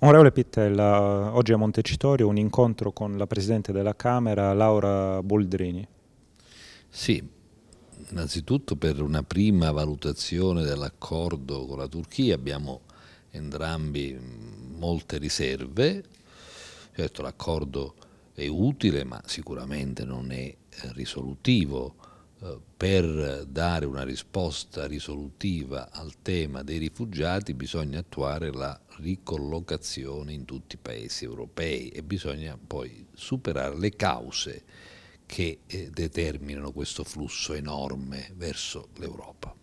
Onorevole Pittella, oggi a Montecitorio un incontro con la Presidente della Camera, Laura Boldrini. Sì, innanzitutto per una prima valutazione dell'accordo con la Turchia abbiamo entrambi molte riserve, certo l'accordo è utile ma sicuramente non è risolutivo eh, per dare una risposta risolutiva al tema dei rifugiati bisogna attuare la ricollocazione in tutti i paesi europei e bisogna poi superare le cause che eh, determinano questo flusso enorme verso l'Europa.